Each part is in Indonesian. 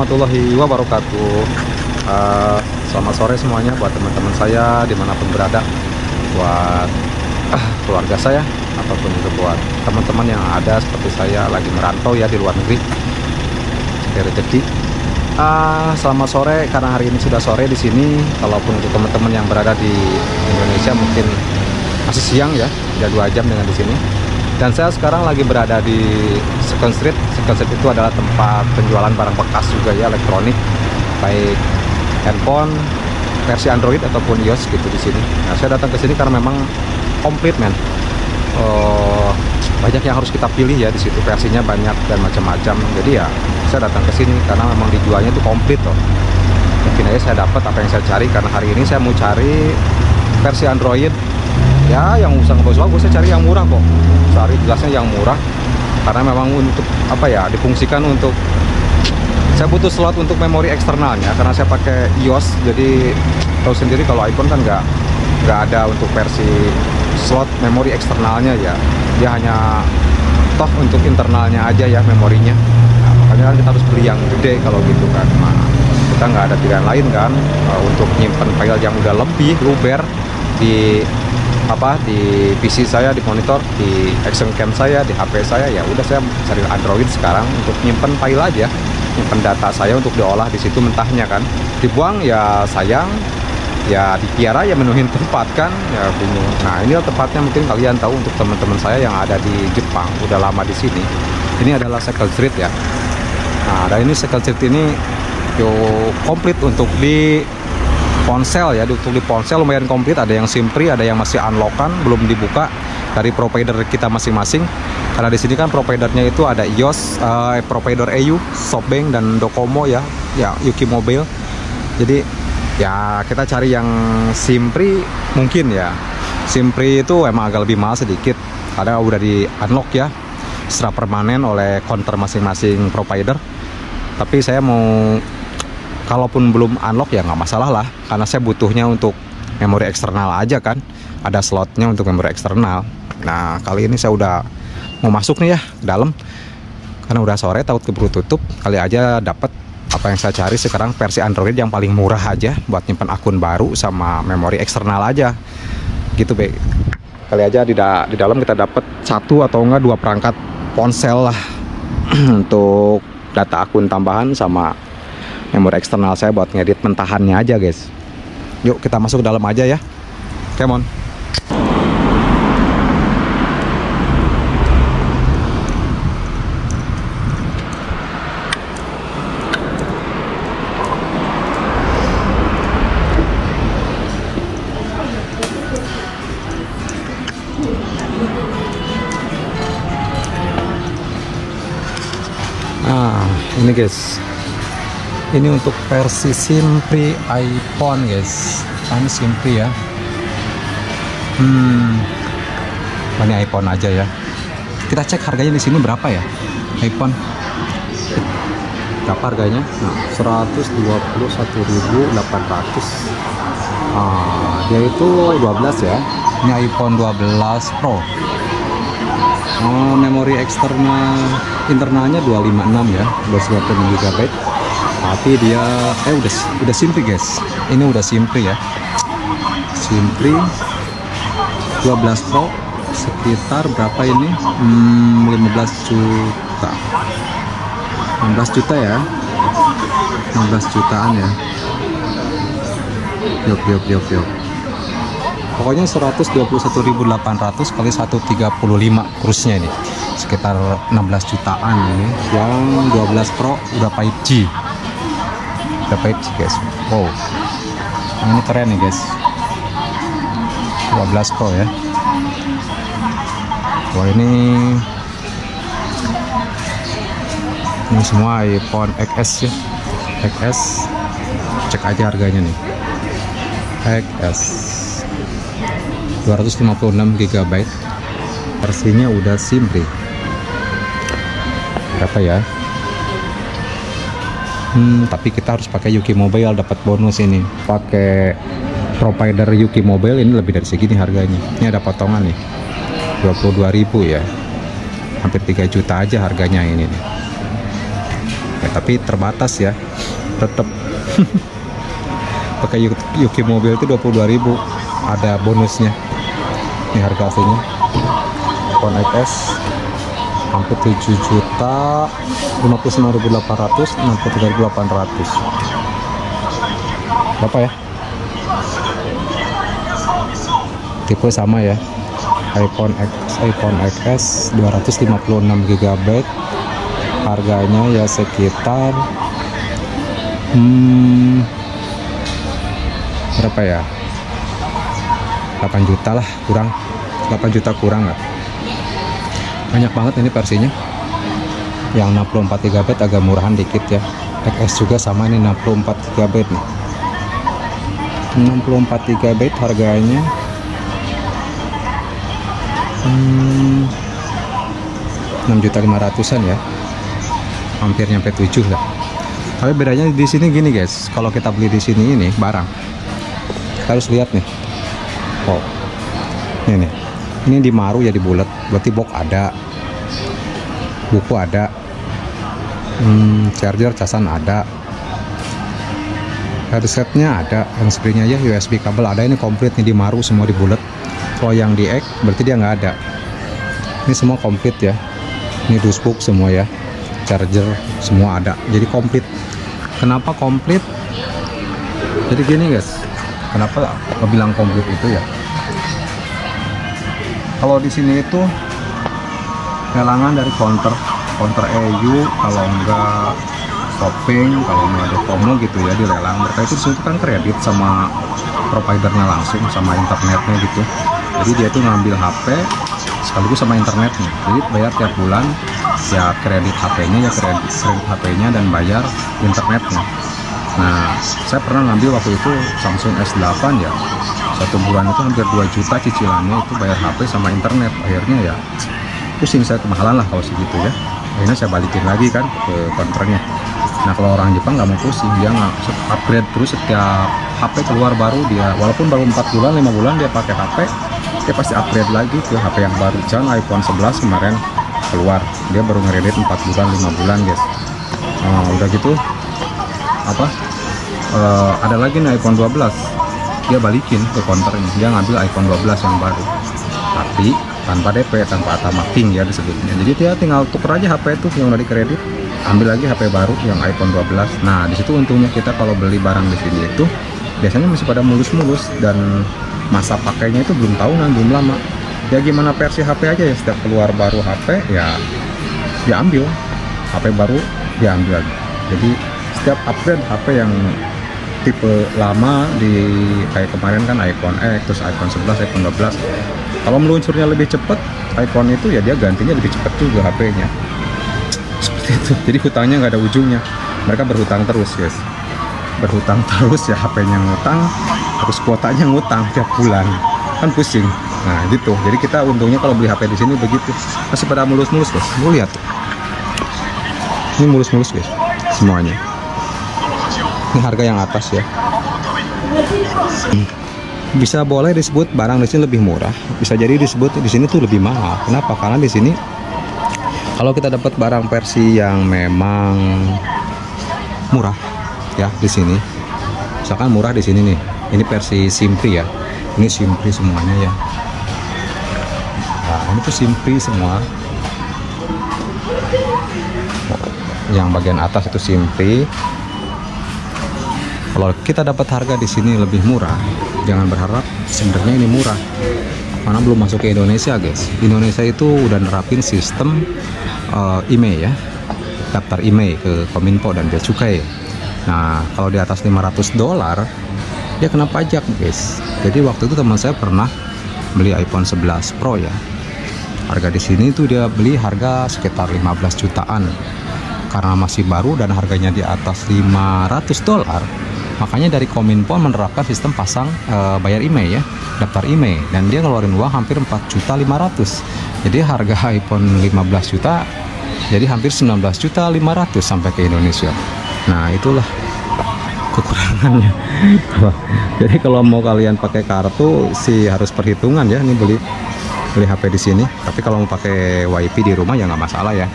Warahmatullahi wabarakatuh. Uh, Selamat sore semuanya buat teman-teman saya di mana pun berada Buat uh, keluarga saya Ataupun juga buat teman-teman yang ada seperti saya lagi merantau ya di luar negeri. Cari rezeki. Uh, Selamat sore karena hari ini sudah sore di sini Kalaupun untuk teman-teman yang berada di Indonesia mungkin masih siang ya Sudah dua jam dengan di sini dan saya sekarang lagi berada di Second Street. Second Street itu adalah tempat penjualan barang bekas juga ya elektronik, baik handphone versi Android ataupun iOS gitu di sini. Nah, saya datang ke sini karena memang komplit men. Uh, banyak yang harus kita pilih ya di situ versinya banyak dan macam-macam. Jadi ya saya datang ke sini karena memang dijualnya itu komplit loh. Mungkin aja saya dapat apa yang saya cari karena hari ini saya mau cari versi Android ya yang usah bagus-bagus saya cari yang murah kok cari jelasnya yang murah karena memang untuk apa ya difungsikan untuk saya butuh slot untuk memori eksternalnya karena saya pakai iOS jadi tahu sendiri kalau iPhone kan nggak nggak ada untuk versi slot memori eksternalnya ya. Dia hanya toh untuk internalnya aja ya memorinya. Nah, makanya kan kita harus beli yang gede kalau gitu kan. Nah, kita nggak ada pilihan lain kan uh, untuk nyimpen file yang udah lebih luber di apa di PC saya di monitor di action cam saya di HP saya ya udah saya cari Android sekarang untuk nyimpen file aja nyimpen data saya untuk diolah di situ mentahnya kan. Dibuang ya sayang ya dipiara ya menuhin tempat kan ya bingung. Nah ini tempatnya mungkin kalian tahu untuk teman-teman saya yang ada di Jepang udah lama di sini. Ini adalah Second Street ya. Nah dan ini Second Street ini yo komplit untuk di ponsel ya untuk di ponsel lumayan komplit. Ada yang simpri ada yang masih unlockan belum dibuka dari provider kita masing-masing. Karena di sini kan providernya itu ada iOS uh, provider EU SoftBank dan Docomo ya. Ya Yuki Mobile. Jadi ya kita cari yang simpri mungkin ya. Simpri itu emang agak lebih mahal sedikit. Ada udah di unlock ya. Secara permanen oleh counter masing-masing provider. Tapi saya mau kalaupun belum unlock ya nggak masalah lah. Karena saya butuhnya untuk memori eksternal aja kan. Ada slotnya untuk memori eksternal. Nah kali ini saya udah mau masuk nih ya ke dalam. Karena udah sore takut keburu tutup. Kali aja dapat apa yang saya cari sekarang versi Android yang paling murah aja buat nyimpan akun baru sama memori eksternal aja. Gitu be. Kali aja di, da di dalam kita dapat satu atau enggak dua perangkat ponsel lah. Untuk data akun tambahan sama memori eksternal saya buat ngedit mentahannya aja guys. Yuk kita masuk ke dalam aja ya. Come on. Ah, ini guys ini untuk versi Simpri iPhone guys. Ini Simpri ya. Hmm. Ini iPhone aja ya. Kita cek harganya di sini berapa ya iPhone? Berapa harganya? Nah 121.800 ah, dia itu 12 ya? Ini iPhone 12 Pro. Oh, memori eksternal internalnya 256 ya 296 GB tapi dia eh udah udah simpri guys. Ini udah simpri ya. Simpri 12 pro sekitar berapa ini? Hmm, 15 juta. 16 juta ya. 16 jutaan ya. Yuk yuk yuk yuk. Pokoknya 121.800 kali 135 kurusnya ini. Sekitar 16 jutaan ini. Yang 12 pro udah 5G udah 5G guys. Wow. Ini keren nih guys. 12 pro ya. Wah ini ini semua iPhone XS ya. XS cek aja harganya nih. XS 256 GB versinya udah simpri berapa ya hmm, tapi kita harus pakai Yuki Mobile dapat bonus ini. Pakai provider Yuki Mobile ini lebih dari segini harganya. Ini ada potongan nih. 22.000 ya. Hampir 3 juta aja harganya ini ya, tapi terbatas ya. Tetap pakai Yuki mobil itu 22.000 ada bonusnya. Ini harga aslinya. iPhone XS hampir 7 juta 59.800 63.800 berapa ya? Tipe sama ya. iPhone X iPhone XS 256 GB harganya ya sekitar hmm, berapa ya? 8 juta lah kurang. 8 juta kurang nggak banyak banget ini versinya. Yang 64 GB agak murahan dikit ya. XS juga sama ini 64 GB nih. 64 GB harganya hmm, 6 juta 500an ya. Hampir nyampe 7 lah. Tapi bedanya di sini gini guys. Kalau kita beli di sini ini barang kita harus lihat nih. Oh ini nih ini di maru ya di bulat berarti box ada. Buku ada. Hmm, charger casan ada. Headsetnya ada. Yang sebenarnya ya USB kabel ada. Ini komplit nih di maru semua di bulat kalau yang di X berarti dia nggak ada. Ini semua komplit ya. Ini dusbook semua ya. Charger semua ada. Jadi komplit. Kenapa komplit? Jadi gini guys. Kenapa aku bilang komplit itu ya kalau di sini itu lelangan dari counter. Counter EU kalau enggak shopping kalau nggak ada promo gitu ya di lelang mereka itu di situ kan kredit sama providernya langsung sama internetnya gitu. Jadi dia tuh ngambil HP sekaligus sama internetnya. Jadi bayar tiap bulan ya kredit HP-nya ya kredit kredit HP-nya dan bayar internetnya. Nah saya pernah ngambil waktu itu Samsung S8 ya satu bulan itu hampir 2 juta cicilannya itu bayar HP sama internet. Akhirnya ya pusing saya kemahalan lah kalau segitu ya. Akhirnya saya balikin lagi kan ke konternya nah kalau orang Jepang nggak mau pusing dia nggak upgrade terus setiap HP keluar baru dia walaupun baru 4 bulan 5 bulan dia pakai HP dia pasti upgrade lagi ke HP yang baru. Jangan iPhone 11 kemarin keluar. Dia baru ngeredit 4 bulan 5 bulan guys. Nah, udah gitu apa uh, ada lagi nih iPhone 12 dia balikin ke counternya dia ngambil iPhone 12 yang baru. Tapi tanpa DP tanpa mapping ya disebutnya jadi dia tinggal tuker aja HP itu yang udah di kredit ambil lagi HP baru yang iPhone 12 nah di situ untungnya kita kalau beli barang di sini itu biasanya masih pada mulus-mulus dan masa pakainya itu belum tahunan belum lama. Ya gimana versi HP aja ya setiap keluar baru HP ya diambil. HP baru diambil. Jadi setiap upgrade HP yang tipe lama di kayak kemarin kan iPhone X terus iPhone 11 iPhone 12 kalau meluncurnya lebih cepat iPhone itu ya dia gantinya lebih cepat juga HP-nya seperti itu. Jadi hutangnya nggak ada ujungnya. Mereka berhutang terus guys. Berhutang terus ya HP-nya ngutang terus kuotanya ngutang tiap bulan. Kan pusing. Nah gitu. Jadi kita untungnya kalau beli HP di sini begitu. Masih pada mulus-mulus guys. Mau lihat. Ini mulus-mulus guys semuanya ini harga yang atas ya. Bisa boleh disebut barang di sini lebih murah. Bisa jadi disebut di sini tuh lebih mahal. Kenapa? Karena di sini kalau kita dapat barang versi yang memang murah ya di sini. Misalkan murah di sini nih. Ini versi simpri ya. Ini simpri semuanya ya. Nah ini tuh simpri semua. Yang bagian atas itu simpri kalau kita dapat harga di sini lebih murah. Jangan berharap sebenarnya ini murah. Karena belum masuk ke Indonesia guys. Indonesia itu udah nerapin sistem uh, IMEI ya. Daftar IMEI ke Kominfo dan Bea Cukai. Nah kalau di atas 500 dolar dia kena pajak guys. Jadi waktu itu teman saya pernah beli iPhone 11 Pro ya. Harga di sini tuh dia beli harga sekitar 15 jutaan. Karena masih baru dan harganya di atas 500 dolar makanya dari Kominfo menerapkan sistem pasang e, bayar email ya daftar email. Dan dia ngeluarin uang hampir 4 juta 500 jadi harga iPhone 15 juta jadi hampir 19 juta 500 sampai ke Indonesia. Nah itulah kekurangannya. Jadi kalau mau kalian pakai kartu sih harus perhitungan ya ini beli beli HP di sini. Tapi kalau mau pakai WiFi di rumah ya nggak masalah ya.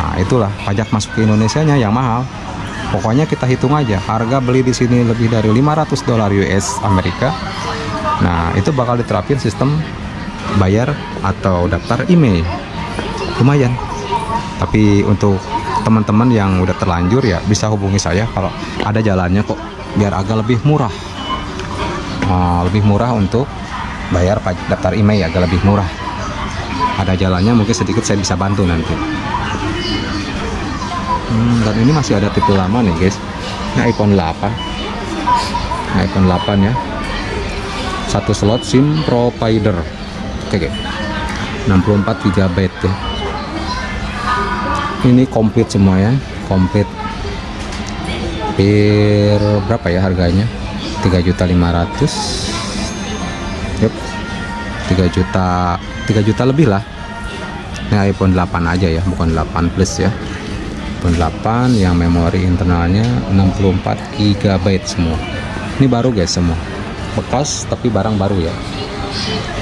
Nah itulah pajak masuk ke Indonesia nya yang mahal pokoknya kita hitung aja harga beli di sini lebih dari 500 dolar US Amerika. Nah itu bakal diterapin sistem bayar atau daftar email. Lumayan. Tapi untuk teman-teman yang udah terlanjur ya bisa hubungi saya kalau ada jalannya kok biar agak lebih murah. Uh, lebih murah untuk bayar daftar email agak lebih murah. Ada jalannya mungkin sedikit saya bisa bantu nanti hmm, dan ini masih ada tipe lama nih guys. Ini iPhone 8 ini iPhone 8 ya. Satu slot SIM provider. Oke okay, 64 GB ya. Ini komplit semua ya. Komplit. Hampir berapa ya harganya? 3.500 yuk 3 juta 3 juta lebih lah. Ini iPhone 8 aja ya bukan 8 plus ya iPhone 8 yang memori internalnya 64 GB semua. Ini baru guys semua. Bekas tapi barang baru ya.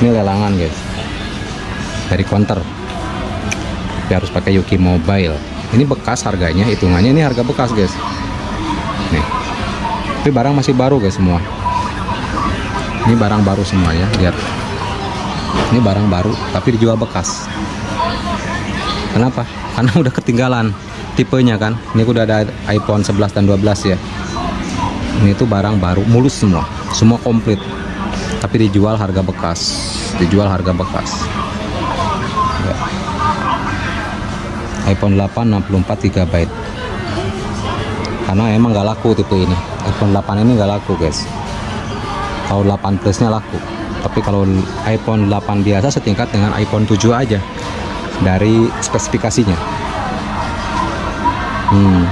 Ini lelangan guys. Dari counter tapi harus pakai Yuki Mobile. Ini bekas harganya hitungannya. Ini harga bekas guys. Nih. Tapi barang masih baru guys semua. Ini barang baru semua ya. Lihat. Ini barang baru tapi dijual bekas. Kenapa? Karena udah ketinggalan tipenya kan. Ini udah ada iPhone 11 dan 12 ya. Ini tuh barang baru mulus semua. Semua komplit. Tapi dijual harga bekas. Dijual harga bekas. Ya. iPhone 8 64 GB karena emang nggak laku tipe ini. iPhone 8 ini nggak laku guys. Kalau 8 plusnya laku. Tapi kalau iPhone 8 biasa setingkat dengan iPhone 7 aja. Dari spesifikasinya hmm,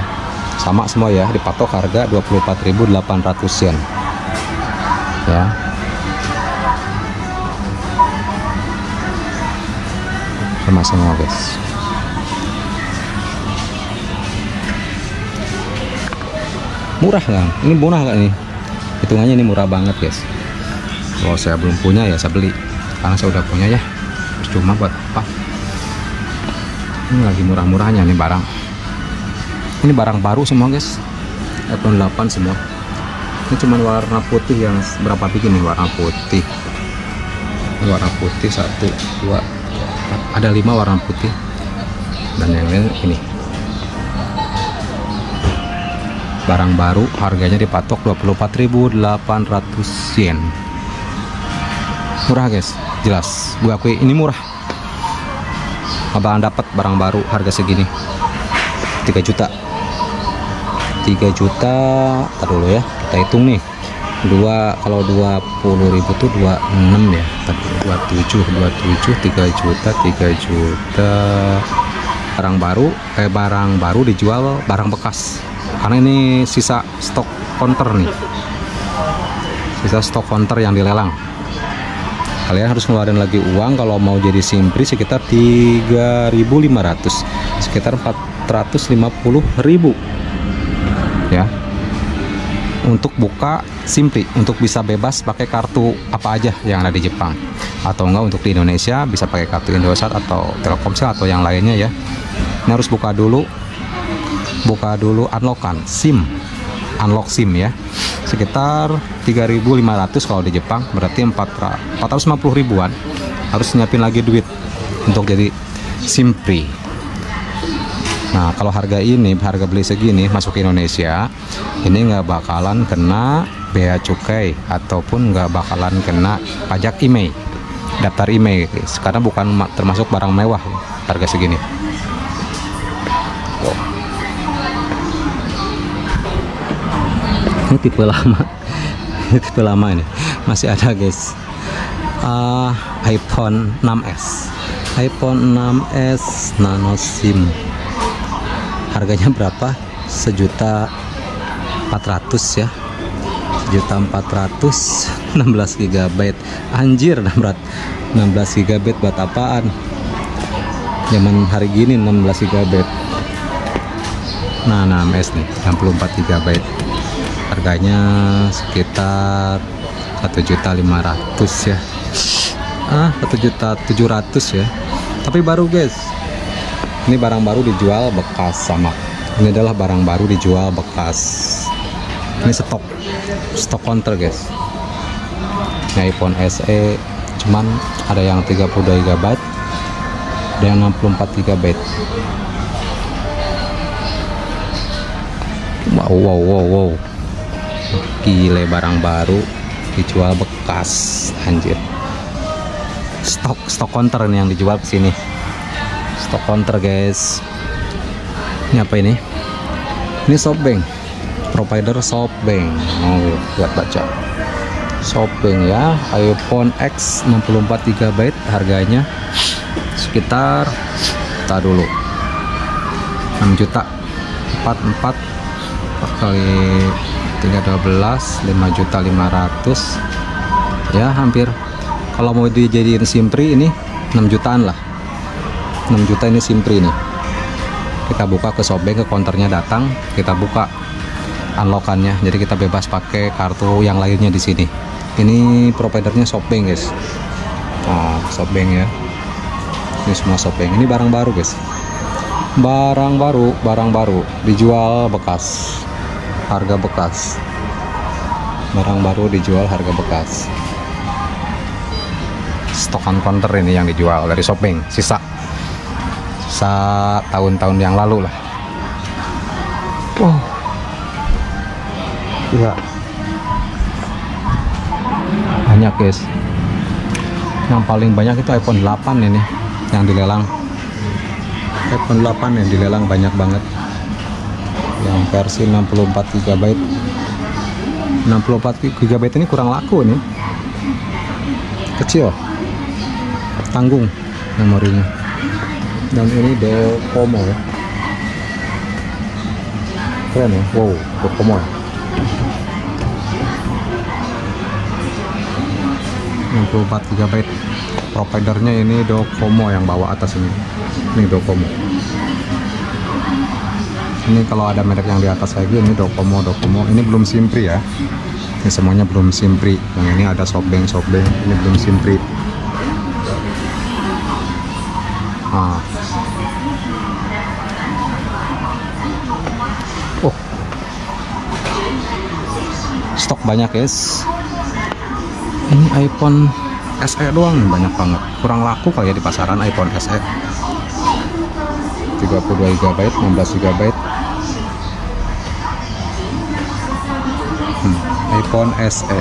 sama semua ya dipatok harga 24.800 yen. Ya. Sama semua guys. Murah kan ini murah kan ini? Hitungannya ini murah banget guys. Kalau saya belum punya ya saya beli. Karena saya udah punya ya. Cuma buat apa? Ini lagi murah-murahnya nih barang ini barang baru semua guys. iPhone 8 semua. Ini cuma warna putih yang berapa biji nih? Warna putih. Warna putih satu dua ada lima warna putih. Dan yang lain ini. Barang baru harganya dipatok 24.800 yen. Murah guys. Jelas. Gue akui ini murah. Bakalan dapat barang baru harga segini. 3 juta 3 juta Ntar dulu ya kita hitung nih. Dua kalau 20 ribu tuh 26 ya 27 27 3 juta 3 juta. Barang baru eh barang baru dijual barang bekas. Karena ini sisa stok counter nih. Sisa stok counter yang dilelang. Kalian harus ngeluarin lagi uang kalau mau jadi simpri sekitar 3500 sekitar 450.000 ya. Untuk buka simpri untuk bisa bebas pakai kartu apa aja yang ada di Jepang. Atau enggak untuk di Indonesia bisa pakai kartu Indosat atau Telkomsel atau yang lainnya ya. Ini harus buka dulu buka dulu unlockan SIM. Unlock SIM ya. Sekitar 3.500 kalau di Jepang berarti 450 ribuan. Harus nyiapin lagi duit untuk jadi SIM Nah kalau harga ini harga beli segini masuk ke Indonesia ini nggak bakalan kena bea cukai ataupun nggak bakalan kena pajak IMEI daftar IMEI sekarang bukan termasuk barang mewah harga segini. Ini tipe lama. Ini tipe lama ini. Masih ada guys. Uh, iPhone 6s iPhone 6s nano SIM harganya berapa? Sejuta 400 ya. Sejuta 400 16 GB anjir 16 GB buat apaan? Zaman hari gini 16 GB nah 6s nih 64 GB harganya sekitar 1.500 ya. Ah 1.700 ya. Tapi baru guys ini barang baru dijual bekas sama. Ini adalah barang baru dijual bekas. Ini stok stok counter guys. Ini iPhone SE cuman ada yang 32 GB ada yang 64 GB wow wow wow wow. Gile barang baru dijual bekas anjir. Stok stok counter ini yang dijual ke sini stok counter guys. Ini apa ini? Ini softbank provider softbank oh lihat baca. Softbank ya. iPhone X 64 GB harganya. Sekitar kita dulu. 6 juta. 44 4 kali 312 5 juta 500 ya hampir. Kalau mau dijadiin simpri ini 6 jutaan lah 6 juta ini simpri nih. Kita buka ke sobek ke konternya datang kita buka unlockannya. Jadi kita bebas pakai kartu yang lainnya di sini. Ini providernya Shopbank guys. Nah Shopbank ya. Ini semua Shopbank ini barang baru guys. Barang baru barang baru. Dijual bekas. Harga bekas. Barang baru dijual harga bekas. Stokan counter ini yang dijual dari shopping sisa sisa tahun-tahun yang lalu lah. Wow. Ya banyak guys. Yang paling banyak itu iPhone 8 ini yang dilelang. iPhone 8 yang dilelang banyak banget. Yang versi 64 GB 64 GB ini kurang laku nih kecil. Tanggung memorinya dan ini Docomo ya. Keren ya? Wow Docomo ya. 64 GB providernya ini Docomo yang bawa atas ini. Ini Docomo ini kalau ada merek yang di atas lagi ini Docomo Docomo ini belum Simpri ya. Ini semuanya belum Simpri. Yang ini ada Softbank Softbank. Ini belum Simpri. Nah. Banyak guys. Ini iPhone SE doang banyak banget. Kurang laku kali ya di pasaran iPhone SE 32 GB 16 GB hmm, iPhone SE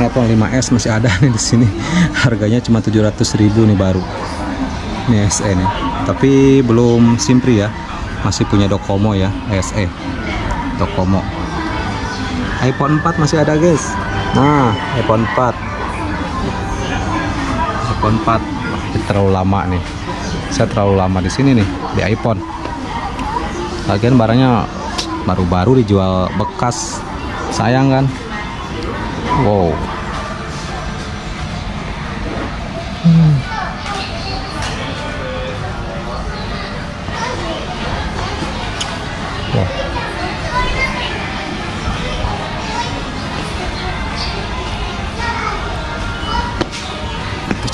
iPhone 5s masih ada nih di sini. Harganya cuma 700.000 nih baru. Ini SE nih. Tapi belum Simpri ya. Masih punya Docomo ya SE Docomo iPhone 4 masih ada guys. Nah iPhone 4 iPhone 4 Wah, terlalu lama nih. Saya terlalu lama di sini nih di iPhone. Lagian barangnya baru-baru dijual bekas. Sayang kan? Wow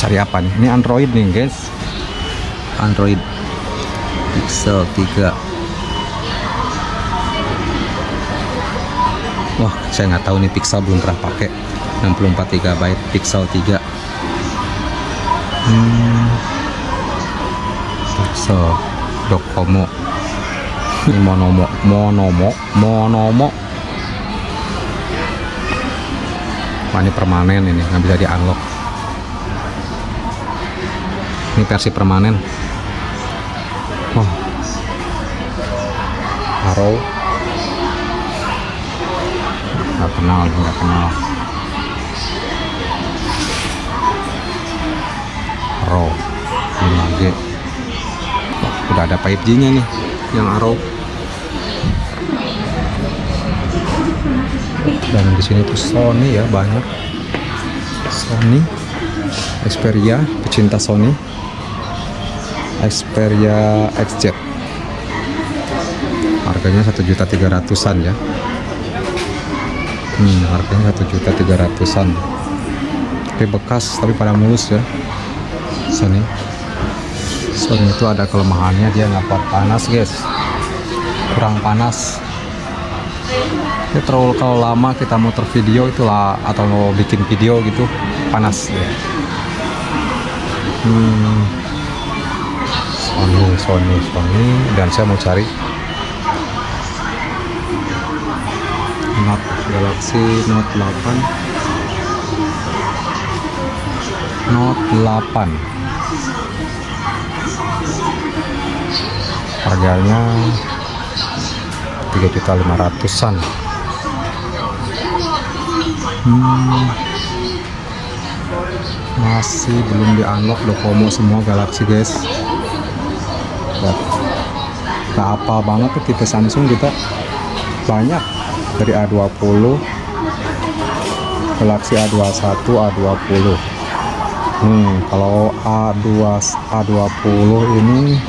cari apa nih ini Android nih guys. Android Pixel 3 Wah saya nggak tahu nih Pixel belum pernah pakai. 64 GB Pixel 3 hmm. Pixel Docomo ini monomo. Monomo. Monomo. Wah ini permanen ini nggak bisa di unlock ini versi permanen. Wah. Arrow. Nggak kenal nggak kenal. Arrow. 5G Wah, udah ada 5G nya nih yang Arrow. Dan di sini tuh Sony ya banyak. Sony. Xperia pecinta Sony Xperia XZ harganya satu juta tiga ratusan ya. Hmm, harganya satu juta tiga ratusan. Tapi bekas tapi pada mulus ya. Sony. Sony itu ada kelemahannya dia nggak kuat panas guys. Kurang panas. Ya terlalu kalau lama kita muter video itulah atau mau bikin video gitu panas ya. hmm. Sony Sony Sony. Dan saya mau cari Note Galaxy Note 8 Note 8 harganya 3.500an hmm, masih belum di unlock Docomo semua Galaxy guys Lihat. gak apa banget tuh tipe Samsung kita? Banyak. Dari A20 Galaxy A21 A20 hmm, kalau A2 A20 ini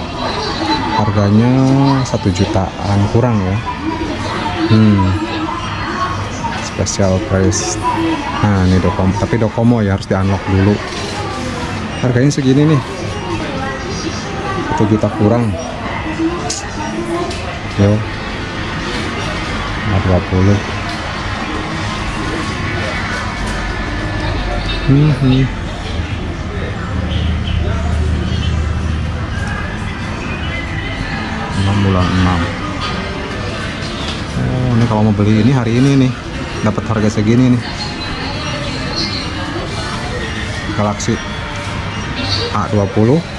harganya satu jutaan kurang ya. Hmm. Special price. Nah ini Docomo. Tapi Docomo ya harus di unlock dulu. Harganya segini nih satu juta kurang yo nah 20 hmm, hmm. 6 bulan 6 oh ini kalau mau beli ini hari ini nih dapat harga segini nih. Galaxy A20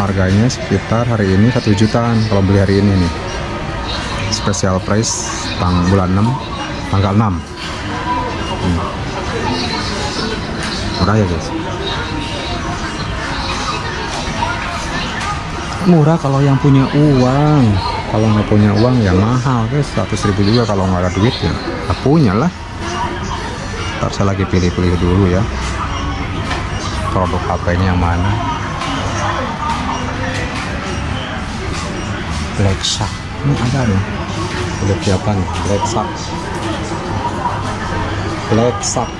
harganya sekitar hari ini satu jutaan kalau beli hari ini nih. Special price tanggal bulan 6 tanggal 6 hmm. murah ya guys? Murah kalau yang punya uang. Kalau nggak punya uang ya mahal guys. 100 ribu juga kalau nggak ada duit ya. Nggak punya lah. Ntar saya lagi pilih-pilih dulu ya. Produk HP nya yang mana Black Shark ini ada nih udah siapa nih Black Shark Black Shark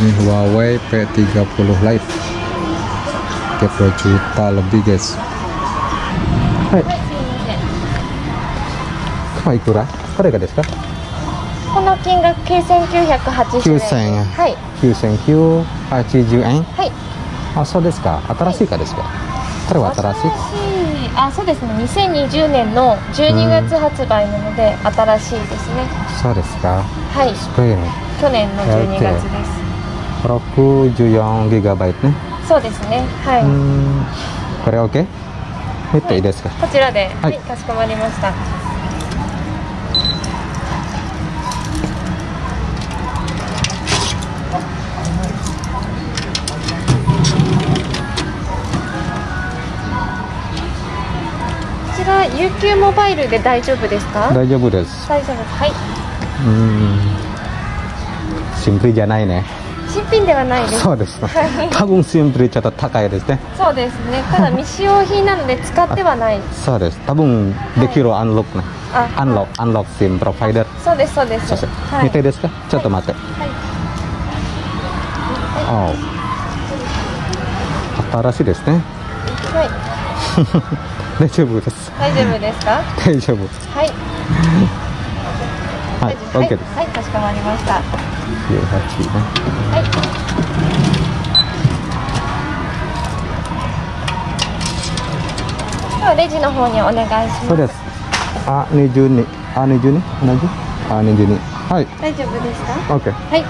ini Huawei P30 Lite 2 juta lebih guys hai kama ikura? kore ga desu ka? この金額9980円。はい。9980円はい。あ、そうですか。新しいかですか。こ れは新しい？あ、そうですね。2020年の12月発売なので、新しいですね。そうですか。はい。去年の12月です。64ギガバイトね。そうですね。はうい。ん。これ OK？見ていいですか？こちらで、ははいい、かしこまりました。こちら UQ モバイルで大丈夫ですか？大丈夫です。大丈夫です。はい。うん。シンプルじゃないね。新品ではないです。そうです。はい多分シンプルちょっと高いですね。そうですね。ただ未使用品なので使ってはない。そうです。多分できるアンロックね。あ、アンロック、アンロックシムプロバイダー。そうですそうです。そうそう。はい。見てですか？ちょっと待って。はい。新しいですね。はい。大丈夫です。大丈夫ですか？大丈夫。はい。はい、大丈夫 OK です。はい、かしこまりました。98ね。はい。ではレジの方にお願いします。そうです。あ、22。あ、22? 同じ？あ、22。はい、大丈夫ですか？OK。はい。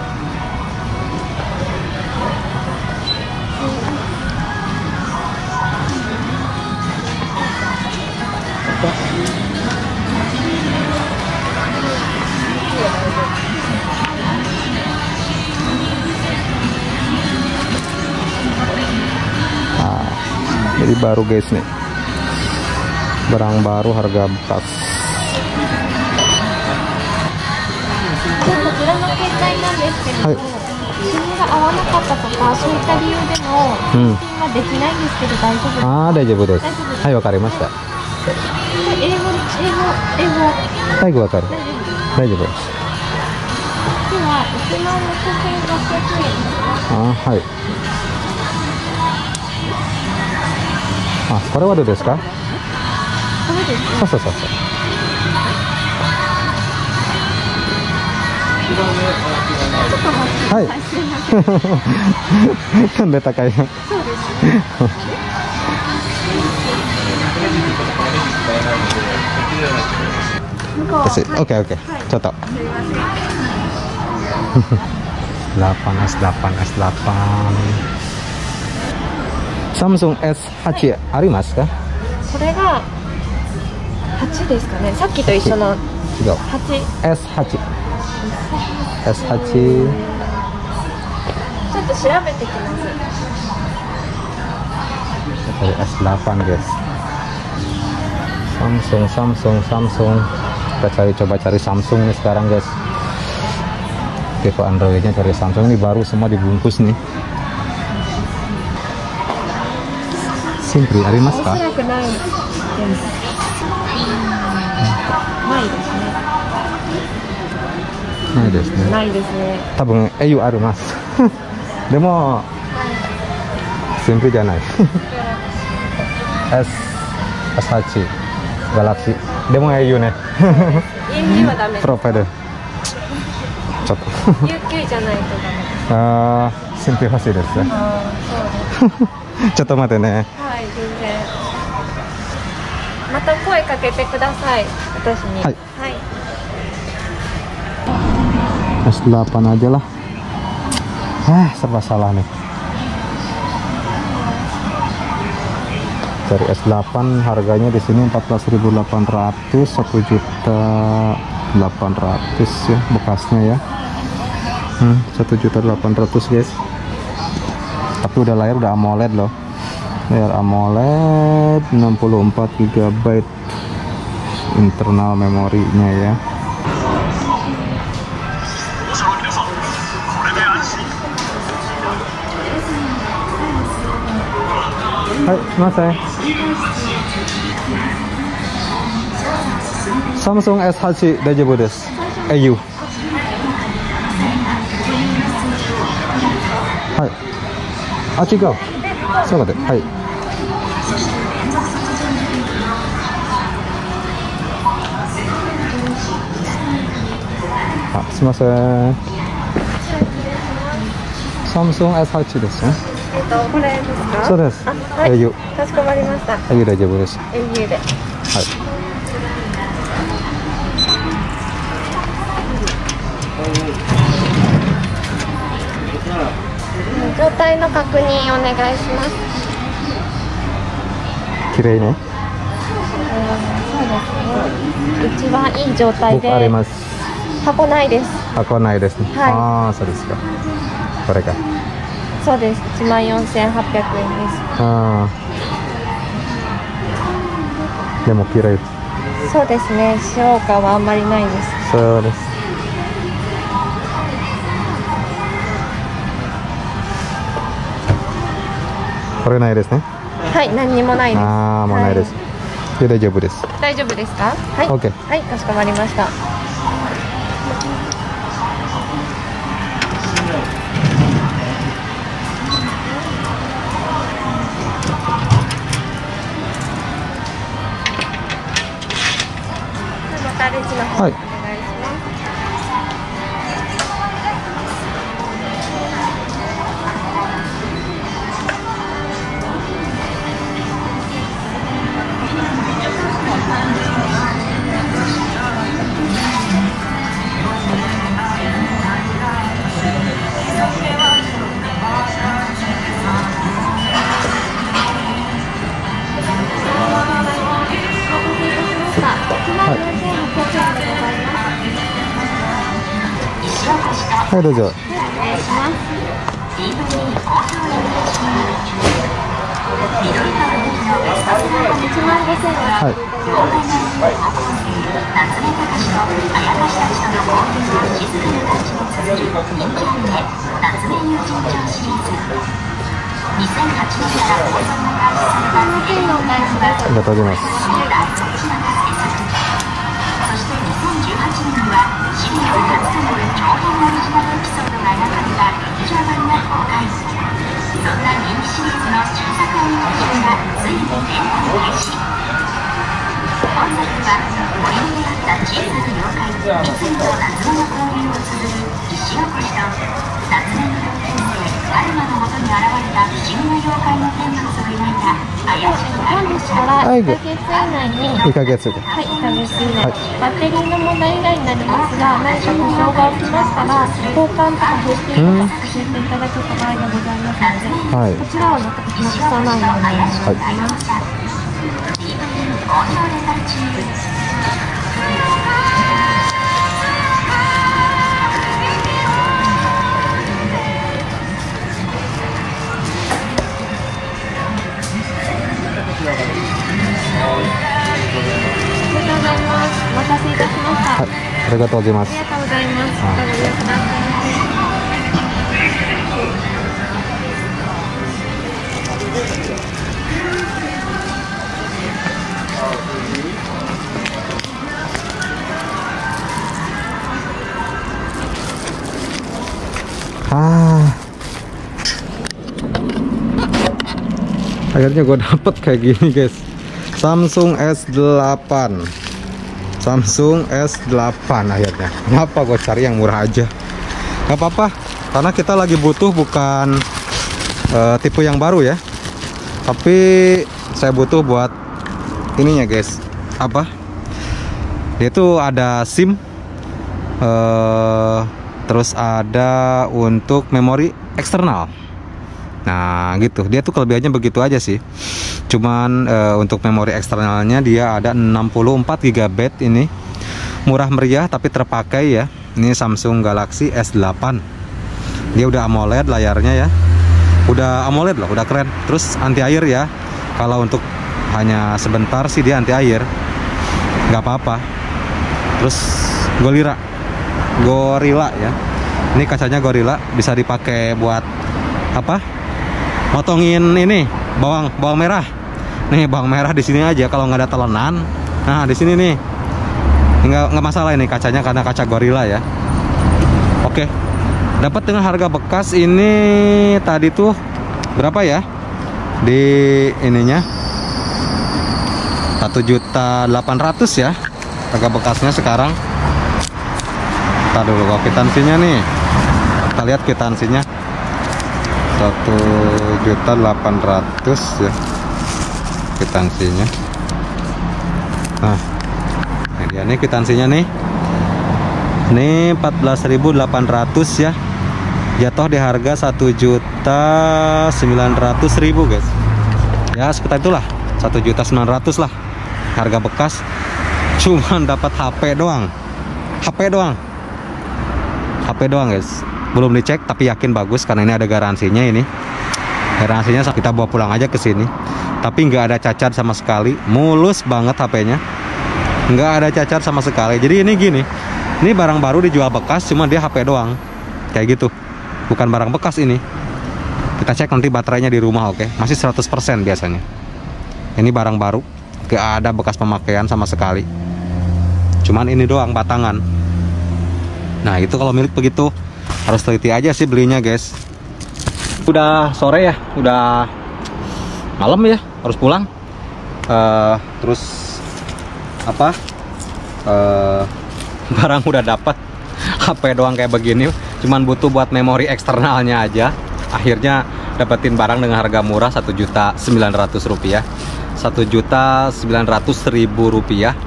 Jadi baru guys nih. Barang baru harga bekas. こちらの携帯なんですけれども、はいシムが合わなかったとかそういった理由でもうん。返金はできないんですけど大丈夫ですか？あー、大丈夫です。大丈夫ですはい、わかりました。 英語英語英語はい、わかる。大丈夫です。大丈夫です。では、1万6500円あはいあこれはどうですか？これですそうそうそうそうはいなんで高いのそうです向向こう。オッケー、オッケー、ちょっと。ラパンス、ラパンス、ラパン。サムソン S8 ありますか、これが8ですかねさっきと一緒の 8S8S8 S8 S8 ちょっと調べてきます。S8 ですサムソンサムソンサムソン kita cari coba cari Samsung nih sekarang guys tipe Androidnya cari Samsung ini baru semua dibungkus nih Simply ありますかおそらくないですないですねないですねないですね多分 au ありますでも Simply じゃない S S8 Galaxy でも au ね UQ はダメプロファイルちょっと UQ じゃないとダメですあー、新品欲しいです。ああそうですちょっと待ってね。はい全然また声かけてください私にはいはい S8 aja lah. Ah, serba salah nih. Dari S8 harganya di sini 14.800, 1 juta 800 ya bekasnya ya. Hmm, 1 juta 800 guys. Tapi udah layar udah AMOLED loh. Layar AMOLED 64 GB internal memorinya ya. はい、すみません。サムソン S8 大丈夫です。au。はい。あ、違う。そうだね。はい。あ、すみません。サムソン S8 ですね。えっとこれですか？そうですあはい。かしこまりました au 大丈夫です。au ではい。状態の確認お願いします綺麗ね。そうですね一番いい状態僕ありでます。箱ないです箱ないですね。はいああ、そうですか。これか。そうです1万4800円ですああ。でも綺麗。そうですね使用感はあんまりないですそうです。これないですね。はい何にもないですああ、もうないです。で大丈夫です。大丈夫ですか？はい、OK はいかしこまりましたはい。はいどうぞ。お願い。しはい「」2008年からありがとうございます。本作は森にあった小さな妖怪三井と謎の交流を綴る石起こしと夏目のはい1ヶ月以内に、1ヶ月はい、1ヶ月以内、はい。バッテリーの問題以外になりますが、何か故障が起きましたら、交換とか返品とかさせていただく場合がございますので、はい。こちらはなくさないようにお願い。します。ありがとうございお待たせいたしましたはい。ありがとうございます。ありがとうござい。ますお食べください Ah. Akhirnya gue dapet kayak gini guys Samsung S8 Samsung S8 akhirnya. Kenapa gue cari yang murah aja? Nggak apa-apa karena kita lagi butuh bukan eh, tipe yang baru ya. Tapi saya butuh buat ininya guys. Apa? Dia itu ada SIM eh terus ada untuk memori eksternal. Nah gitu. Dia tuh kelebihannya begitu aja sih cuman eh, untuk memori eksternalnya dia ada 64 GB ini. Murah meriah tapi terpakai ya. Ini Samsung Galaxy S8 dia udah AMOLED layarnya ya. Udah AMOLED loh udah keren. Terus anti air ya. Kalau untuk hanya sebentar sih dia anti air nggak apa-apa. Terus Gorilla. Gorilla ya. Ini kacanya Gorilla bisa dipakai buat apa? Motongin ini bawang bawang merah. Nih bawang merah di sini aja kalau nggak ada telenan. Nah di sini nih. Nggak nggak masalah ini kacanya karena kaca Gorilla ya. Oke. Dapat dengan harga bekas ini tadi tuh berapa ya? Di ininya. Satu juta delapan ratus ya harga bekasnya sekarang. Kita dulu kalau kwitansinya nih. Kita lihat kwitansinya satu juta delapan ratus ya kwitansinya nah ini nih kwitansinya nih. Ini 14.800 ya. Jatuh di harga satu juta sembilan ratus ribu guys. Ya sekitar itulah. Satu juta sembilan ratus lah harga bekas. Cuman dapat HP doang. HP doang. HP doang guys belum dicek tapi yakin bagus karena ini ada garansinya ini. Garansinya kita bawa pulang aja ke sini. Tapi nggak ada cacat sama sekali. Mulus banget HP-nya nggak ada cacat sama sekali. Jadi ini gini ini barang baru dijual bekas cuma dia HP doang. Kayak gitu. Bukan barang bekas ini. Kita cek nanti baterainya di rumah oke? Masih 100% biasanya. Ini barang baru. Gak ada bekas pemakaian sama sekali. Cuman ini doang batangan. Nah itu kalau milik begitu harus teliti aja sih belinya guys. Udah sore ya udah malam ya harus pulang. Eh, terus apa? Eh, barang udah dapat HP doang kayak begini cuman butuh buat memori eksternalnya aja. Akhirnya dapetin barang dengan harga murah satu juta rupiah. Satu juta ribu rupiah.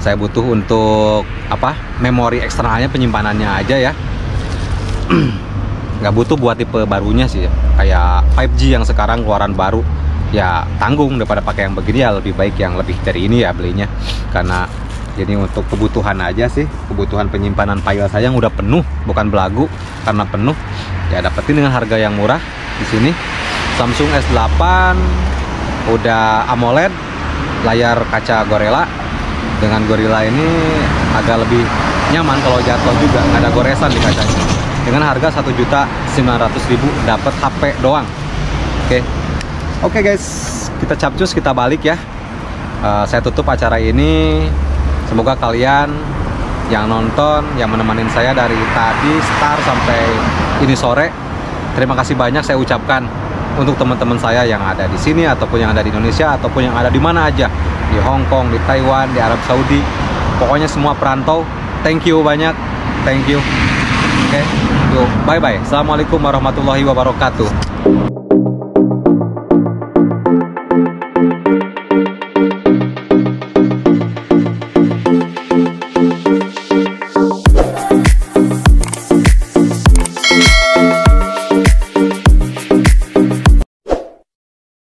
Saya butuh untuk apa? Memori eksternalnya penyimpanannya aja ya nggak butuh buat tipe barunya sih. Kayak 5G yang sekarang keluaran baru ya tanggung daripada pakai yang begini ya lebih baik yang lebih dari ini ya belinya. Karena jadi untuk kebutuhan aja sih kebutuhan penyimpanan file saya yang udah penuh bukan belagu karena penuh ya dapetin dengan harga yang murah di sini. Samsung S8 udah AMOLED layar kaca Gorilla. Dengan Gorilla ini agak lebih nyaman kalau jatuh juga nggak ada goresan di kacanya dengan harga 1.900.000 dapat HP doang oke oke guys kita capcus kita balik ya Eh, saya tutup acara ini semoga kalian yang nonton, yang menemani saya dari tadi start sampai ini sore. Terima kasih banyak saya ucapkan untuk teman-teman saya yang ada di sini ataupun yang ada di Indonesia ataupun yang ada di mana aja di Hong Kong, di Taiwan, di Arab Saudi. Pokoknya semua perantau. Thank you banyak. Thank you. Oke. Yuk, bye bye. Assalamualaikum warahmatullahi wabarakatuh.